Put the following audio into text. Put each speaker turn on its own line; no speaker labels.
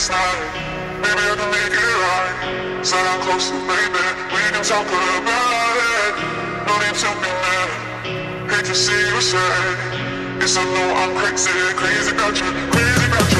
last night. Maybe I can make it right. Sit down closer, baby. We can talk about it. No need to be mad. Hate to see you say. It's a no, I'm crazy, crazy about you, crazy.